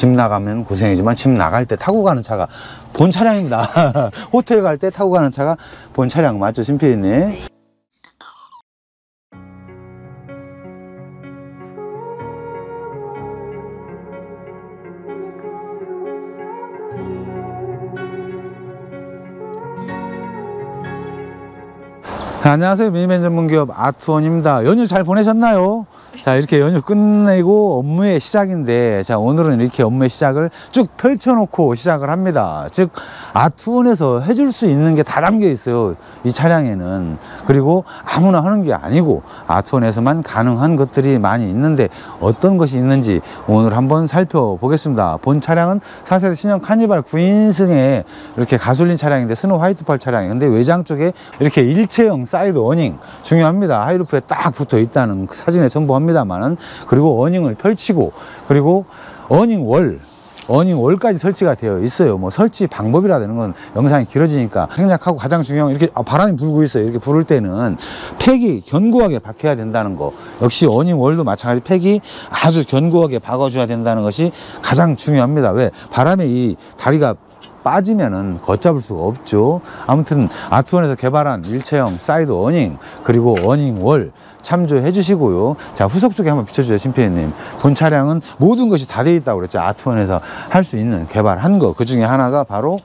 집 나가면 고생이지만 집 나갈 때 타고 가는 차가 본 차량입니다. 호텔 갈 때 타고 가는 차가 본 차량 맞죠, 심피디님? 자, 안녕하세요. 미니맨 전문기업 아트원입니다. 연휴 잘 보내셨나요? 자, 이렇게 연휴 끝내고 업무의 시작인데, 자, 오늘은 이렇게 업무의 시작을 쭉 펼쳐놓고 시작을 합니다. 즉, 아트원에서 해줄 수 있는 게 다 담겨 있어요. 이 차량에는. 그리고 아무나 하는 게 아니고, 아트원에서만 가능한 것들이 많이 있는데, 어떤 것이 있는지 오늘 한번 살펴보겠습니다. 본 차량은 4세대 신형 카니발 9인승의 이렇게 가솔린 차량인데, snow white pearl 차량인데, 외장 쪽에 이렇게 일체형 사이드 awning 중요합니다. high roof에 딱 붙어 있다는 그 사진에 첨부합니다 만은 그리고 awning을 펼치고 그리고 awning wall awning wall까지 설치가 되어 있어요. 뭐 설치 방법이라는 건 영상이 길어지니까 생략하고 가장 중요한 건 이렇게 아, 바람이 불고 있어요. 이렇게 불 때는 peg이 견고하게 박혀야 된다는 거. 역시 awning wall도 마찬가지 peg이 아주 견고하게 박아줘야 된다는 것이 가장 중요합니다. 왜 바람에 이 다리가 빠지면은 걷잡을 수가 없죠. 아무튼 아트원에서 개발한 일체형 사이드 awning 그리고 awning wall 참조해 주시고요. 자 후석 쪽에 한번 비춰주세요, 심피디님. 본 차량은 모든 것이 다 돼 있다고 그랬죠. 아트원에서 할 수 있는 개발한 거. 그 중에 하나가 바로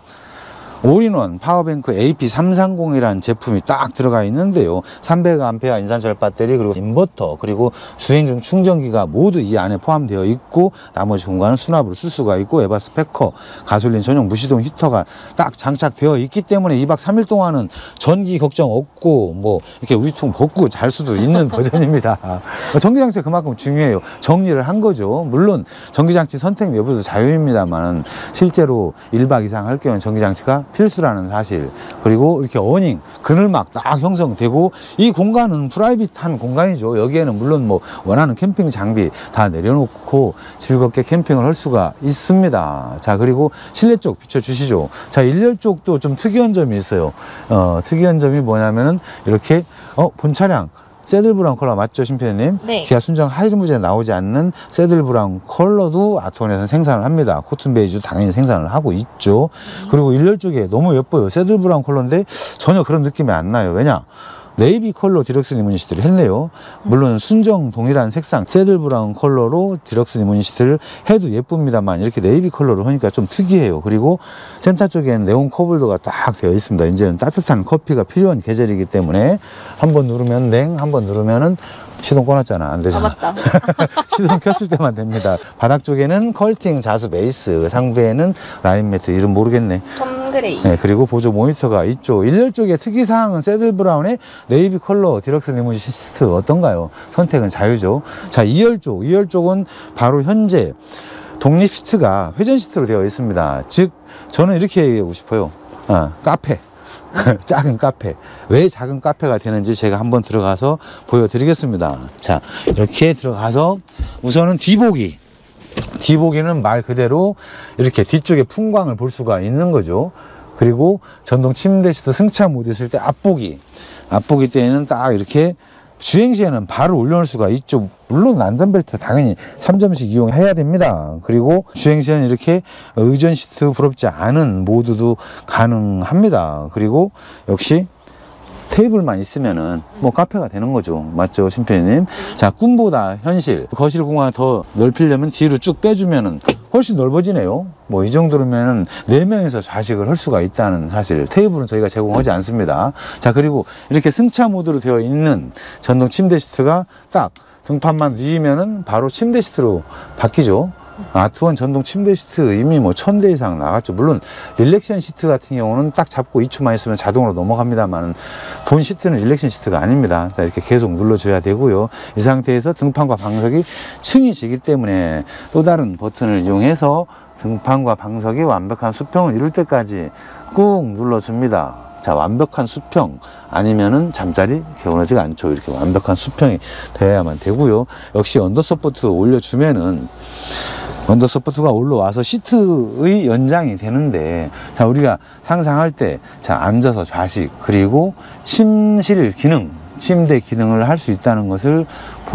all-in-one power bank AP330이라는 제품이 딱 들어가 있는데요. 300A 인산철 배터리 그리고 인버터 그리고 주행 중 충전기가 모두 이 안에 포함되어 있고 나머지 공간은 수납으로 쓸 수가 있고 에바스페허 가솔린 전용 무시동 히터가 딱 장착되어 있기 때문에 2박 3일 동안은 전기 걱정 없고 뭐 이렇게 웃통 벗고 잘 수도 있는 버전입니다. 전기장치가 그만큼 중요해요. 정리를 한 거죠. 물론 전기장치 선택 여부도 자유입니다만 실제로 1박 이상 할 경우는 전기장치가 필수라는 사실. 그리고 이렇게 awning 그늘막 딱 형성되고 이 공간은 private한 공간이죠. 여기에는 물론 뭐 원하는 캠핑 장비 다 내려놓고 즐겁게 캠핑을 할 수가 있습니다. 자 그리고 실내 쪽 비춰주시죠. 자 일렬 쪽도 좀 특이한 점이 있어요. 어 특이한 점이 뭐냐면은 이렇게 어 본 차량 saddle brown 컬러 맞죠, 심피디님? 네. 기아 순정 하이브즈에 나오지 않는 saddle brown 컬러도 아트원에서 생산을 합니다. cotton 베이지도 당연히 생산을 하고 있죠. 그리고 일렬 쪽에 너무 예뻐요. saddle brown 컬러인데 전혀 그런 느낌이 안 나요. 왜냐? 네이비 컬러 디럭스 리무진 시트를 했네요. 물론 순정 동일한 색상 saddle brown 컬러로 디럭스 리무진 시트를 해도 예쁩니다만 이렇게 네이비 컬러로 하니까 좀 특이해요. 그리고 센터 쪽에는 냉온 cup holder가 딱 되어 있습니다. 이제는 따뜻한 커피가 필요한 계절이기 때문에 한번 누르면 냉, 한번 누르면은 시동 꺼놨잖아. 안 되잖아. 맞다. 시동 켰을 때만 됩니다. 바닥 쪽에는 quilting 자수 베이스, 상부에는 라인 매트 이름 모르겠네. 톰 gray. 네, 그리고 보조 모니터가 있죠. 일렬 쪽에 특이사항은 saddle brown의 navy 컬러 디럭스 리무진 시트 어떤가요? 선택은 자유죠. 자, 2열 쪽. 2열 쪽은 바로 현재 독립 시트가 회전 시트로 되어 있습니다. 즉, 저는 이렇게 얘기하고 싶어요. 어, 카페. 작은 카페. 왜 작은 카페가 되는지 제가 한번 들어가서 보여드리겠습니다. 자, 이렇게 들어가서 우선은 뒤보기. 뒤보기는 말 그대로 이렇게 뒤쪽에 풍광을 볼 수가 있는 거죠. 그리고 전동 침대 시트 승차 모드 있을 때 앞보기. 앞보기 때에는 딱 이렇게 주행 시에는 바로 올려놓을 수가 있죠. 물론 안전벨트 당연히 3점씩 이용해야 됩니다. 그리고 주행 시에는 이렇게 의전 시트 부럽지 않은 모드도 가능합니다. 그리고 역시 테이블만 있으면은 뭐 카페가 되는 거죠. 맞죠, 심표님? 자, 꿈보다 현실. 거실 공간을 더 넓히려면 뒤로 쭉 빼주면은 훨씬 넓어지네요. 뭐 이 정도면 은 네 명이서 좌식을 할 수가 있다는 사실. 테이블은 저희가 제공하지 않습니다. 자, 그리고 이렇게 승차 모드로 되어 있는 전동 침대 시트가 딱 등판만 누이면은 바로 침대 시트로 바뀌죠. 아트원 전동 침대 시트 이미 뭐 천 대 이상 나갔죠. 물론 relaxation 시트 같은 경우는 딱 잡고 2초만 있으면 자동으로 넘어갑니다만 본 시트는 relaxation 시트가 아닙니다. 자 이렇게 계속 눌러줘야 되고요. 이 상태에서 등판과 방석이 층이 지기 때문에 또 다른 버튼을 이용해서 등판과 방석이 완벽한 수평을 이룰 때까지 꾹 눌러줍니다. 자 완벽한 수평 아니면은 잠자리 개운하지가 않죠 이렇게 완벽한 수평이 되어야만 되고요 역시 under support 올려주면은 under support가 올라와서 시트의 연장이 되는데 자 우리가 상상할 때 자 앉아서 좌식 그리고 침실 기능 침대 기능을 할 수 있다는 것을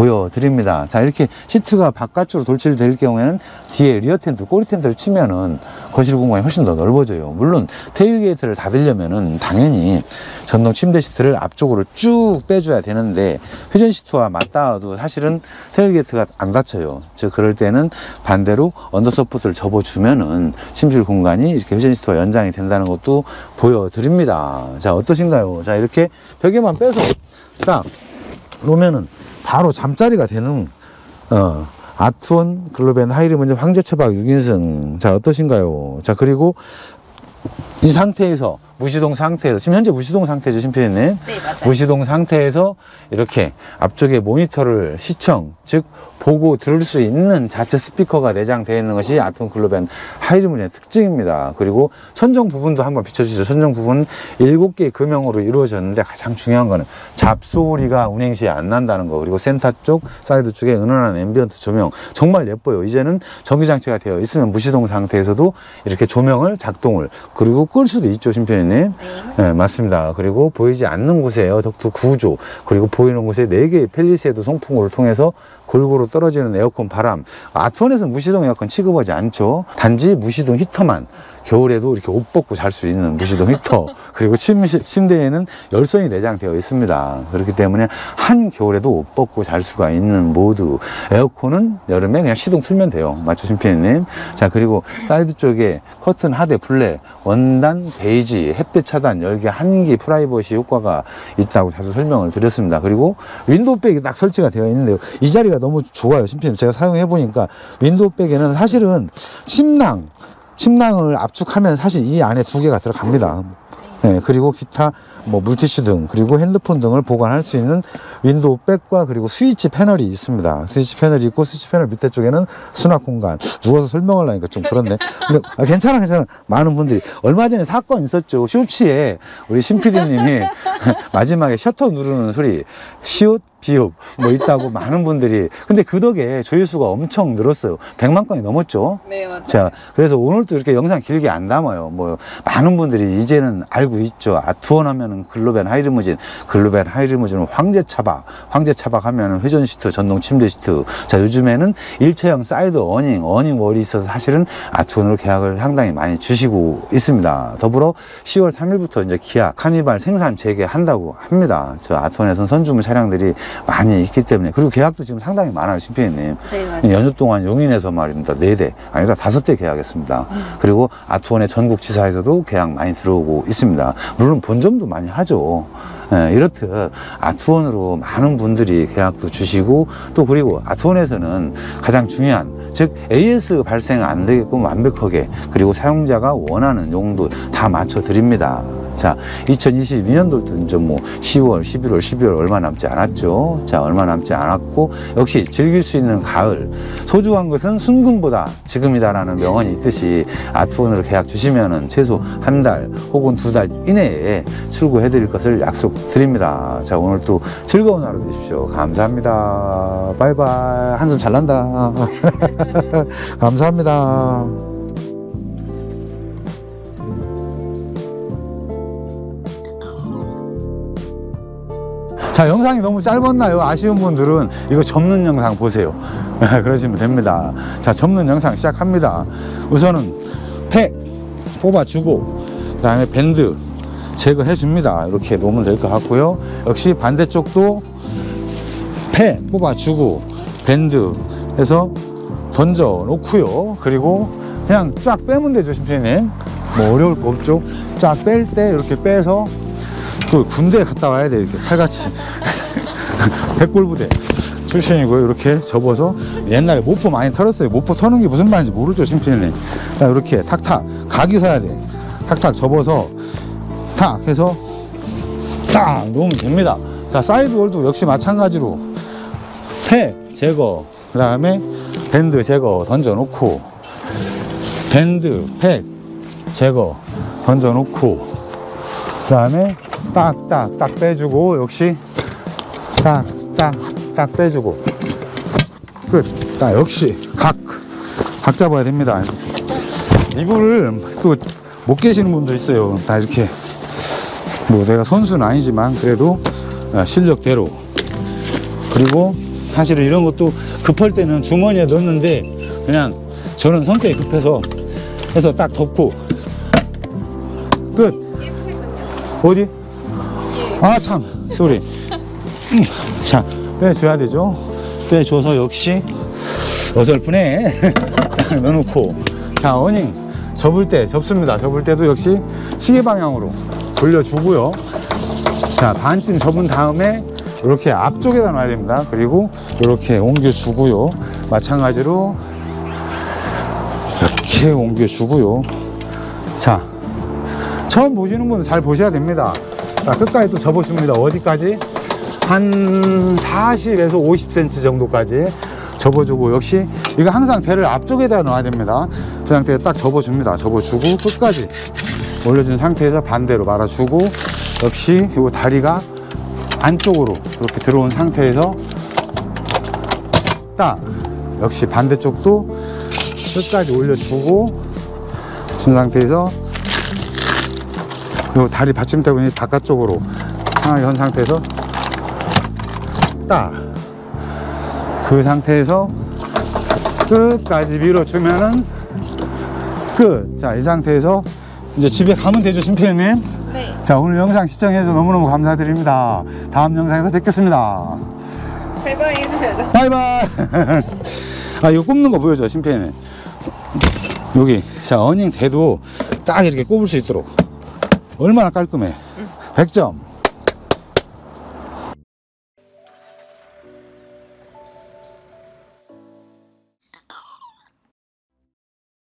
보여드립니다. 자, 이렇게 시트가 바깥으로 돌출될 경우에는 뒤에 rear 텐트, 꼬리 텐트를 치면은 거실 공간이 훨씬 더 넓어져요. 물론 tailgate를 닫으려면은 당연히 전동 침대 시트를 앞쪽으로 쭉 빼줘야 되는데 회전 시트와 맞닿아도 사실은 tailgate가 안 닫혀요. 즉 그럴 때는 반대로 under support를 접어주면은 침실 공간이 이렇게 회전 시트와 연장이 된다는 것도 보여드립니다. 자 어떠신가요? 자 이렇게 벽에만 빼서 딱 놓으면은 바로 잠자리가 되는 어, 아트원 글로벤 하이리문제 황제 처박 6인승 자 어떠신가요? 자 그리고 이 상태에서 무시동 상태에서 지금 현재 무시동 상태죠 심표님 네, 맞아요. 무시동 상태에서 이렇게 앞쪽에 모니터를 시청 즉 보고 들을 수 있는 자체 스피커가 내장되어 있는 것이 아톰 글로벤 하이리문의 특징입니다. 그리고 천정 부분도 한번 비춰주시죠. 천정 부분 일곱 개의 금형으로 이루어졌는데 가장 중요한 거는 잡소리가 운행 시에 안 난다는 거 그리고 센터 쪽 사이드 쪽에 은은한 ambient 조명 정말 예뻐요. 이제는 전기장치가 되어 있으면 무시동 상태에서도 이렇게 조명을 작동을 그리고 끌 수도 있죠 심피디님. 네. 네, 맞습니다. 그리고 보이지 않는 곳에 air duct 구조, 그리고 보이는 곳에 네개의 펠리세이드 송풍구를 통해서 골고루 떨어지는 에어컨 바람. 아트원에서 무시동 에어컨 취급하지 않죠. 단지 무시동 히터만 겨울에도 이렇게 옷 벗고 잘 수 있는 무시동 히터. 그리고 침실, 침대에는 열선이 내장되어 있습니다. 그렇기 때문에 한 겨울에도 옷 벗고 잘 수가 있는 모드. 에어컨은 여름에 그냥 시동 틀면 돼요. 맞죠, 심피디님? 자, 그리고 사이드 쪽에 커튼 하대 블랙, 원단 베이지, 햇빛 차단, 열기 한기 프라이버시 효과가 있다고 자주 설명을 드렸습니다. 그리고 window bag이 딱 설치가 되어 있는데요. 이 자리가 너무 좋아요. 심피디님. 제가 사용해 보니까 window bag에는 사실은 침낭, 침낭을 압축하면 사실 이 안에 두 개가 들어갑니다. 네, 그리고 기타 뭐 물티슈 등 그리고 핸드폰 등을 보관할 수 있는 window bag과 그리고 스위치 패널이 있습니다. 스위치 패널이 있고 스위치 패널 밑에 쪽에는 수납 공간. 누워서 설명을 하니까 좀 그렇네. 근데 아, 괜찮아 괜찮아. 많은 분들이 얼마 전에 사건 있었죠. 쇼츠에 우리 심 PD님이 마지막에 셔터 누르는 소리 시옷 비읍 뭐 있다고 많은 분들이 근데 그 덕에 조회수가 엄청 늘었어요. 100만 건이 넘었죠. 네, 맞아요. 자, 그래서 오늘도 이렇게 영상 길게 안 담아요. 뭐, 많은 분들이 이제는 알고 있죠. 아투원 하면은 글로벤 하이리무진, 글로벤 하이리무진은 황제 차박, 황제 차박 하면은 회전 시트, 전동 침대 시트. 자, 요즘에는 일체형 사이드 awning, awning wall이 있어서 사실은 아투원으로 계약을 상당히 많이 주시고 있습니다. 더불어 10월 3일부터 이제 기아 카니발 생산 재개한다고 합니다. 저 아투원에서는 선주문 차량들이 많이 있기 때문에. 그리고 계약도 지금 상당히 많아요, 심피디님. 네. 연휴 동안 용인에서 말입니다. 네 대, 아니다 다섯 대 계약했습니다. 그리고 아트원의 전국 지사에서도 계약 많이 들어오고 있습니다. 물론 본점도 많이 하죠. 예, 이렇듯 아트원으로 많은 분들이 계약도 주시고 또 그리고 아트원에서는 가장 중요한 즉 AS 발생 안 되게끔 완벽하게 그리고 사용자가 원하는 용도 다 맞춰 드립니다. 자, 2022년도도 이제 뭐 10월, 11월, 12월 얼마 남지 않았죠. 자, 얼마 남지 않았고 역시 즐길 수 있는 가을. 소중한 것은 순금보다 지금이다라는 명언이 있듯이 아트원으로 계약 주시면은 최소 한 달 혹은 두 달 이내에 출고해 드릴 것을 약속드립니다. 자, 오늘 또 즐거운 하루 되십시오. 감사합니다. 바이바이. 한숨 잘 난다. 감사합니다. 자 영상이 너무 짧았나요? 아쉬운 분들은 이거 접는 영상 보세요. 그러시면 됩니다. 자 접는 영상 시작합니다. 우선은 팩 뽑아주고 그 다음에 밴드 제거해 줍니다. 이렇게 놓으면 될 것 같고요. 역시 반대쪽도 팩 뽑아주고 밴드 해서 던져 놓고요. 그리고 그냥 쫙 빼면 되죠 심표님. 뭐 어려울 거 없죠? 쫙 뺄 때 이렇게 빼서 그 군대 갔다 와야 돼 이렇게 칼같이. 백골부대 출신이고요. 이렇게 접어서 옛날에 모포 많이 털었어요. 모포 터는 게 무슨 말인지 모르죠 심피디님 자 이렇게 탁탁 각이 서야 돼. 탁탁 접어서 탁 해서 딱 놓으면 됩니다. 자 사이드 wall도 역시 마찬가지로 팩 제거 그 다음에 밴드 제거 던져 놓고 밴드 팩 제거 던져 놓고 그 다음에 딱딱 딱 빼주고 역시 딱딱 딱 빼주고 끝. 자 역시 각 각 잡아야 됩니다. 이불을 또 못 계시는 분들 있어요. 다 이렇게 뭐 내가 선수는 아니지만 그래도 어, 실력대로 그리고 사실은 이런 것도 급할 때는 주머니에 넣는데 그냥 저는 성격이 급해서 해서 딱 덮고 끝. 어디? 아 참 소리. 음, 자 빼줘야 되죠. 빼줘서 역시 어설프네. 넣어놓고 자 어닝 접을 때 접습니다. 접을 때도 역시 시계 방향으로 돌려주고요. 자 반쯤 접은 다음에 이렇게 앞쪽에다 놔야 됩니다. 그리고 이렇게 옮겨주고요. 마찬가지로 이렇게 옮겨주고요. 자 처음 보시는 분은 잘 보셔야 됩니다. 자, 끝까지 또 접어줍니다. 어디까지? 한 40에서 50cm 정도까지 접어주고 역시 이거 항상 배를 앞쪽에다 놔야 됩니다. 그 상태에 딱 접어줍니다. 접어주고 끝까지 올려준 상태에서 반대로 말아주고 역시 이 다리가 안쪽으로 이렇게 들어온 상태에서 딱 역시 반대쪽도 끝까지 올려주고 준 상태에서 요 다리 받침대분이 바깥쪽으로 하나 연 상태에서 딱 그 상태에서 끝까지 밀어주면은 끝. 자, 이 상태에서 이제 집에 가면 되죠, 심표님? 네. 자, 오늘 영상 시청해주셔서 너무너무 감사드립니다. 다음 영상에서 뵙겠습니다. 바이바이 해줘야죠. 바이바이. 아, 이거 꼽는 거 보여줘, 심표님. 여기. 자, 어닝 대도 딱 이렇게 꼽을 수 있도록. 얼마나 깔끔해. 100점.